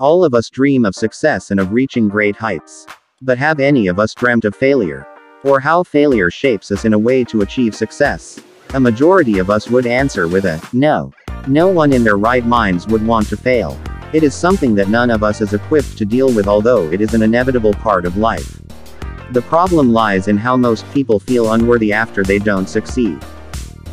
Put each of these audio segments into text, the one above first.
All of us dream of success and of reaching great heights. But have any of us dreamt of failure? Or how failure shapes us in a way to achieve success? A majority of us would answer with a no. No one in their right minds would want to fail. It is something that none of us is equipped to deal with, although it is an inevitable part of life. The problem lies in how most people feel unworthy after they don't succeed.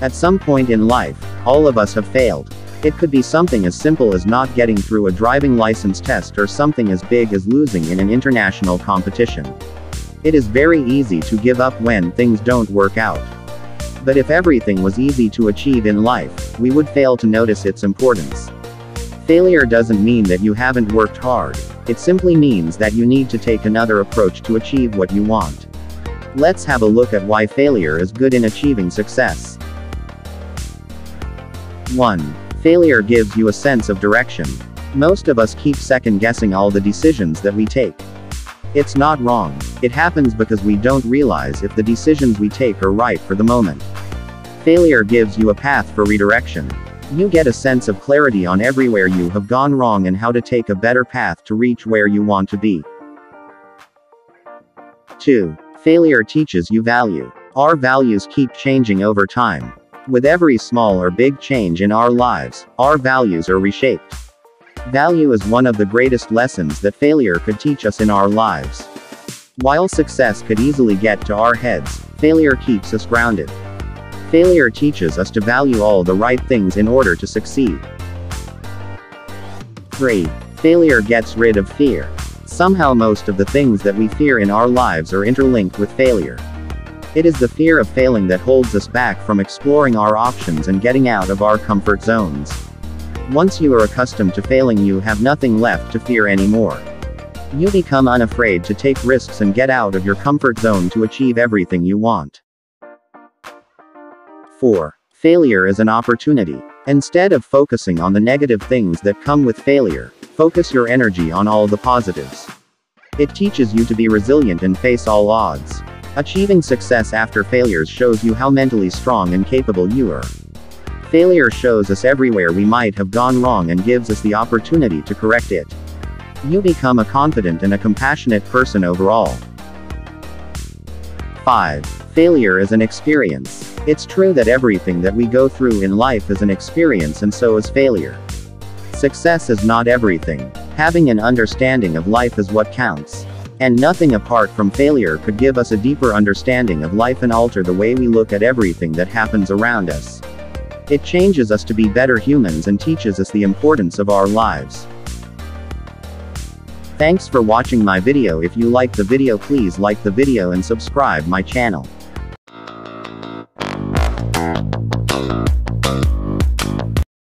At some point in life, all of us have failed. It could be something as simple as not getting through a driving license test or something as big as losing in an international competition. It is very easy to give up when things don't work out. But if everything was easy to achieve in life, we would fail to notice its importance. Failure doesn't mean that you haven't worked hard, it simply means that you need to take another approach to achieve what you want. Let's have a look at why failure is good in achieving success. 1. Failure gives you a sense of direction. Most of us keep second guessing all the decisions that we take. It's not wrong, it happens because we don't realize if the decisions we take are right for the moment. Failure gives you a path for redirection. You get a sense of clarity on everywhere you have gone wrong and how to take a better path to reach where you want to be. 2. Failure teaches you value. Our values keep changing over time. With every small or big change in our lives, our values are reshaped. Value is one of the greatest lessons that failure could teach us in our lives. While success could easily get to our heads, failure keeps us grounded. Failure teaches us to value all the right things in order to succeed. 3. Failure gets rid of fear. Somehow most of the things that we fear in our lives are interlinked with failure. It is the fear of failing that holds us back from exploring our options and getting out of our comfort zones. Once you are accustomed to failing you have nothing left to fear anymore. You become unafraid to take risks and get out of your comfort zone to achieve everything you want. 4. Failure is an opportunity. Instead of focusing on the negative things that come with failure, focus your energy on all the positives. It teaches you to be resilient and face all odds. Achieving success after failures shows you how mentally strong and capable you are. Failure shows us everywhere we might have gone wrong and gives us the opportunity to correct it. You become a confident and a compassionate person overall. 5. Failure is an experience. It's true that everything that we go through in life is an experience and so is failure. Success is not everything. Having an understanding of life is what counts. And nothing apart from failure could give us a deeper understanding of life and alter the way we look at everything that happens around us. It changes us to be better humans and teaches us the importance of our lives. Thanks for watching my video if you like the video please like the video and subscribe my channel.